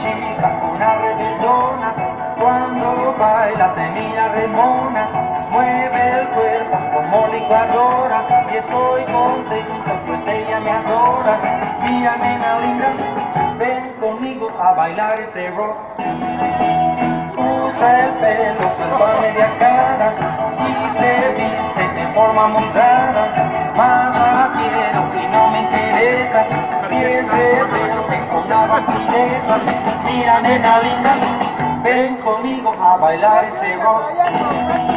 chica una rebeldona cuando baila semilla remona mueve el cuerpo como licuadora y estoy contento pues ella me adora. Mía nena linda ven conmigo a bailar este rock. Usa el pelo salva media cara y se viste de forma muy rara más la quiero y no me interesa si es rebelde con la Mira nena ven conmigo a bailar este rock.